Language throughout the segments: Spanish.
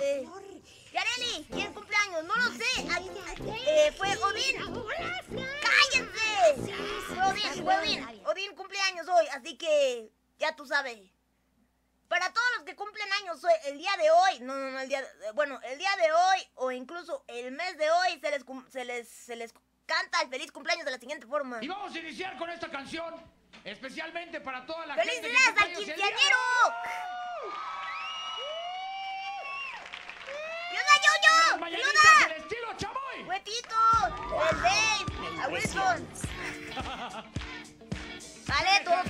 Eh, Yareli, ¿quién cumpleaños? No lo sé. Ay, eh, fue Odín. ¡Cállense! Fue Odín, fue Odín. Odín cumpleaños hoy, así que ya tú sabes. Para todos los que cumplen años hoy, el día de hoy, no, no, no, el día, de- bueno, el día de hoy o incluso el mes de hoy se les, se les, se les canta el feliz cumpleaños de la siguiente forma. Y vamos a iniciar con esta canción, especialmente para toda la gente. que ¡Felicidades al quinceañero! ¡Huetito! ¡El Dave! ¡A Wilson! Vale, todos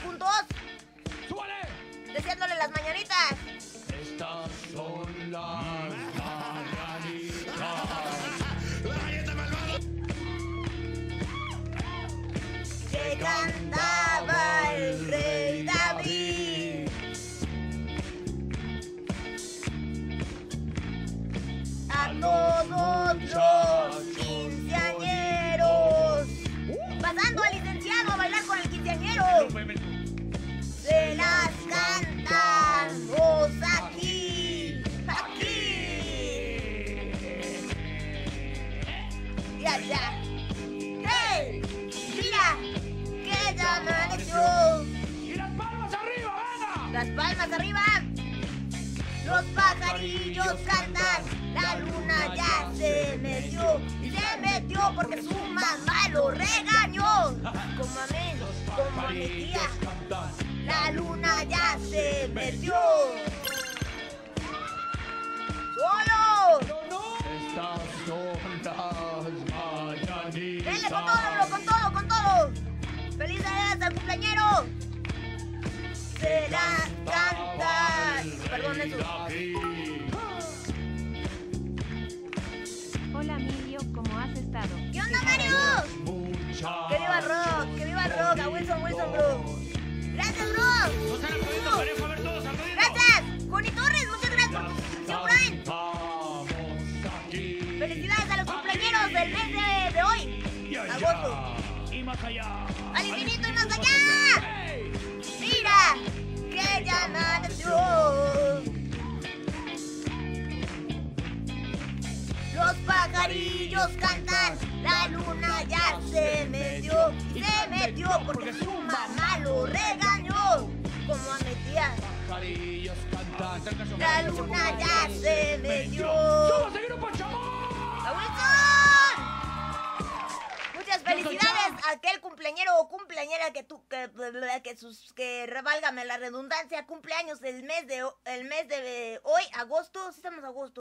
Ya. ¡Hey! Mira, que ya amaneció. ¡Y las palmas arriba, venga! Las palmas arriba. Los pajarillos cantan. La luna ya se metió. Se metió porque su mamá lo regañó. Como a mí, como a mi tía. La luna ya se metió. ¡Solo! Estas son Denle con todo, bro, con todo, con todo. ¡Felicidades al cumpleañero! Se la cantan. Perdón, eso. Hola Emilio, ¿cómo has estado? ¡Al infinito y más allá! ¡Mira! ¡Que ya amaneció! Los pajarillos cantan, la luna ya se metió, se metió porque su mamá lo regañó, como a mi tía. La luna ya se metió. Aquel cumpleañero o cumpleañera que tú que, que sus que reválgame la redundancia cumpleaños el mes de el mes de hoy agosto, sí estamos agosto.